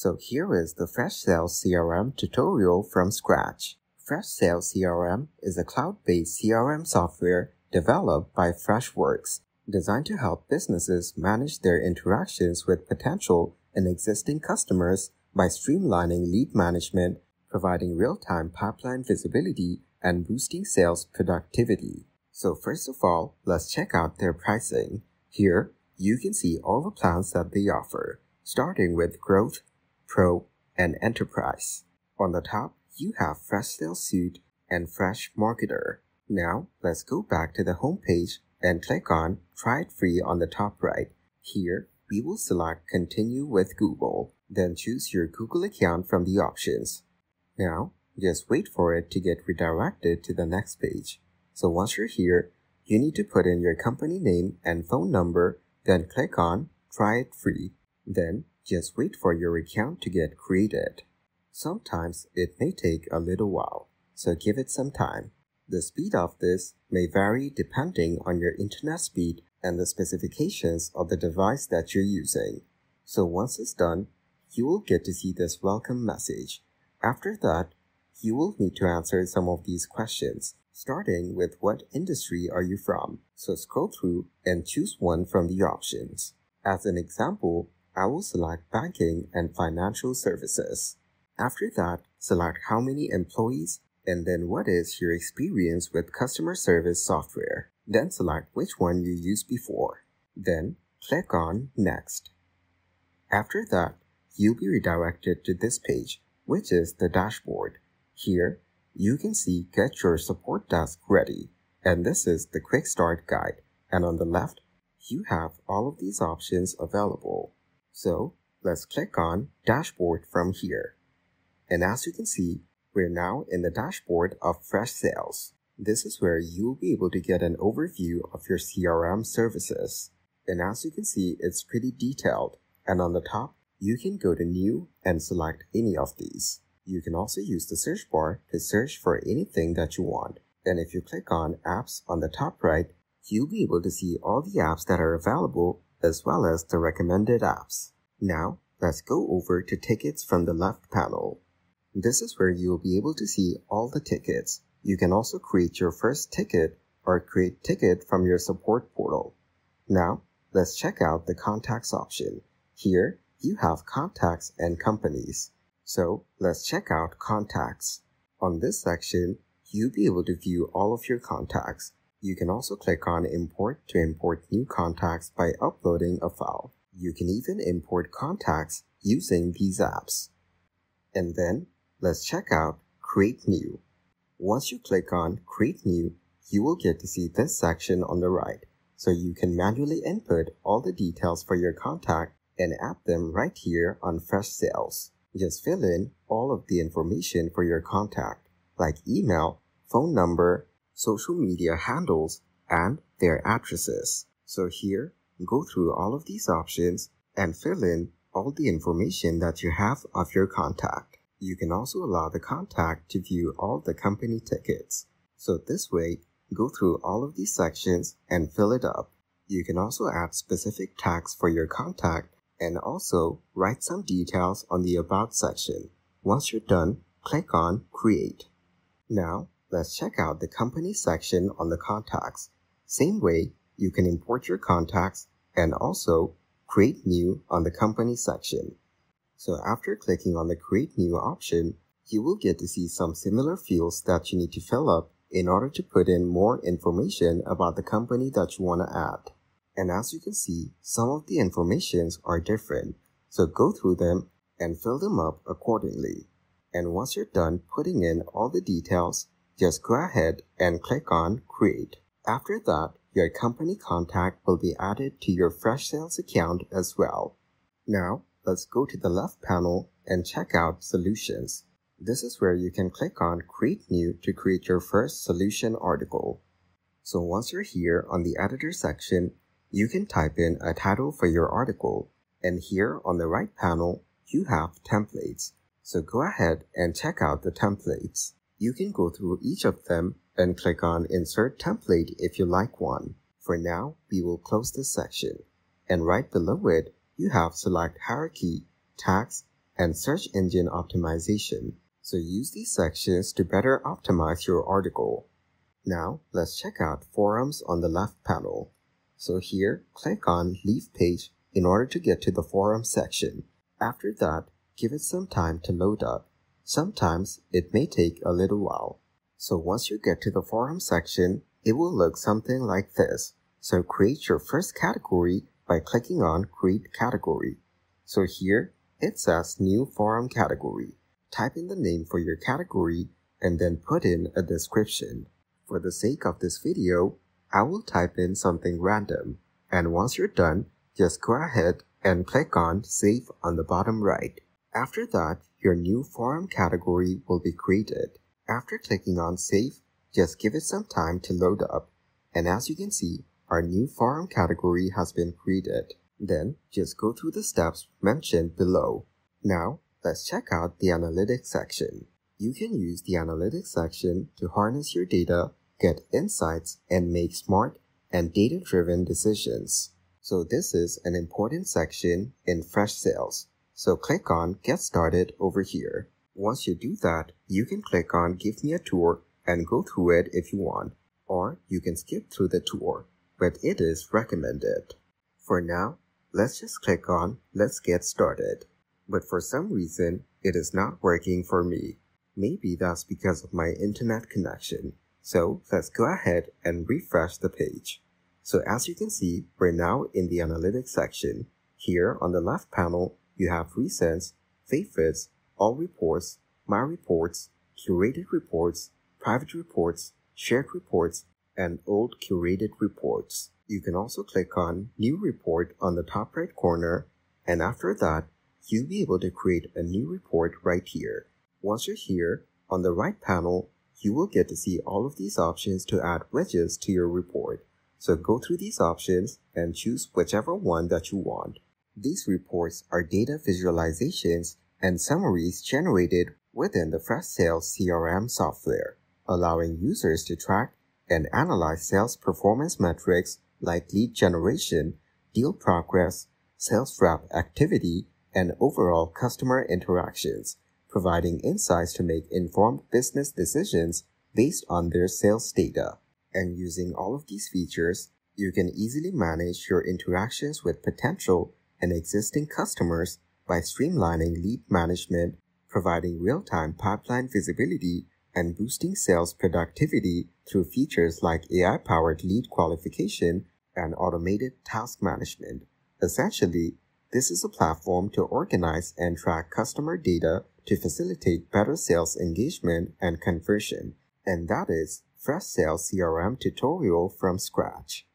So here is the Freshsales CRM tutorial from scratch. Freshsales CRM is a cloud-based CRM software developed by Freshworks, designed to help businesses manage their interactions with potential and existing customers by streamlining lead management, providing real-time pipeline visibility, and boosting sales productivity. So first of all, let's check out their pricing. Here, you can see all the plans that they offer, starting with Growth, Pro, and Enterprise. On the top, you have Freshsales Suite and Freshmarketer. Now, let's go back to the home page and click on Try it free on the top right. Here, we will select Continue with Google. Then choose your Google account from the options. Now, just wait for it to get redirected to the next page. So once you're here, you need to put in your company name and phone number, then click on Try it free. Then just wait for your account to get created. Sometimes it may take a little while, so give it some time. The speed of this may vary depending on your internet speed and the specifications of the device that you're using. So once it's done, you will get to see this welcome message. After that, you will need to answer some of these questions, starting with what industry are you from? So scroll through and choose one from the options. As an example, I will select banking and financial services. After that, select how many employees and then what is your experience with customer service software. Then select which one you used before. Then click on Next. After that, you'll be redirected to this page, which is the dashboard. Here, you can see Get Your Support Desk Ready, and this is the Quick Start Guide. And on the left, you have all of these options available. So, let's click on Dashboard from here. And as you can see, we're now in the dashboard of Freshsales. This is where you'll be able to get an overview of your CRM services. And as you can see, it's pretty detailed. And on the top, you can go to New and select any of these. You can also use the search bar to search for anything that you want. And if you click on Apps on the top right, you'll be able to see all the apps that are available as well as the recommended apps. Now, let's go over to Tickets from the left panel. This is where you'll be able to see all the tickets. You can also create your first ticket or create ticket from your support portal. Now, let's check out the contacts option. Here, you have contacts and companies. So let's check out contacts. On this section, you'll be able to view all of your contacts. You can also click on import to import new contacts by uploading a file. You can even import contacts using these apps. And then let's check out create new. Once you click on create new, you will get to see this section on the right. So you can manually input all the details for your contact and add them right here on Freshsales. Just fill in all of the information for your contact, like email, phone number, social media handles, and their addresses. So here, go through all of these options and fill in all the information that you have of your contact. You can also allow the contact to view all the company tickets. So this way, go through all of these sections and fill it up. You can also add specific tags for your contact and also write some details on the About section. Once you're done, click on Create. Now, let's check out the Company section on the contacts. Same way, you can import your contacts and also create new on the Company section. So after clicking on the Create New option, you will get to see some similar fields that you need to fill up in order to put in more information about the company that you want to add. And as you can see, some of the informations are different, so go through them and fill them up accordingly. And once you're done putting in all the details, just go ahead and click on Create. After that, your company contact will be added to your Freshsales account as well. Now, let's go to the left panel and check out Solutions. This is where you can click on Create New to create your first solution article. So once you're here on the editor section, you can type in a title for your article, and here on the right panel, you have templates. So go ahead and check out the templates. You can go through each of them and click on Insert Template if you like one. For now, we will close this section. And right below it, you have Select Hierarchy, Tags, and search engine optimization. So use these sections to better optimize your article. Now, let's check out forums on the left panel. So here, click on Leave Page in order to get to the forum section. After that, give it some time to load up. Sometimes it may take a little while. So once you get to the forum section, it will look something like this. So create your first category by clicking on Create Category. So here, it says New Forum Category. Type in the name for your category and then put in a description. For the sake of this video, I will type in something random. And once you're done, just go ahead and click on Save on the bottom right. After that, your new forum category will be created. After clicking on Save, just give it some time to load up. And as you can see, our new forum category has been created. Then, just go through the steps mentioned below. Now, let's check out the Analytics section. You can use the Analytics section to harness your data, get insights, and make smart and data-driven decisions. So this is an important section in Freshsales. So click on Get Started over here. Once you do that, you can click on Give me a tour and go through it if you want, or you can skip through the tour, but it is recommended. For now, let's just click on Let's Get Started. But for some reason, it is not working for me. Maybe that's because of my internet connection. So let's go ahead and refresh the page. So as you can see, we're now in the analytics section. Here on the left panel, you have recents, favorites, all reports, my reports, curated reports, private reports, shared reports, and old curated reports. You can also click on new report on the top right corner and after that, you'll be able to create a new report right here. Once you're here, on the right panel, you will get to see all of these options to add widgets to your report. So go through these options and choose whichever one that you want. These reports are data visualizations and summaries generated within the Freshsales CRM software, allowing users to track and analyze sales performance metrics like lead generation, deal progress, sales rep activity, and overall customer interactions, providing insights to make informed business decisions based on their sales data. And using all of these features, you can easily manage your interactions with potential and existing customers by streamlining lead management, providing real-time pipeline visibility, and boosting sales productivity through features like AI-powered lead qualification and automated task management. Essentially, this is a platform to organize and track customer data to facilitate better sales engagement and conversion, and that is Freshsales CRM tutorial from scratch.